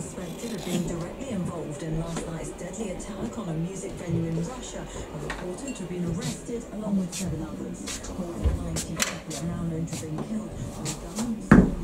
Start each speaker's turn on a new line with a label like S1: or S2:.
S1: suspected of being directly involved in last night's deadly attack on a music venue in Russia reported to have been arrested along with seven others. More than 90 people are now known to have been killed by guns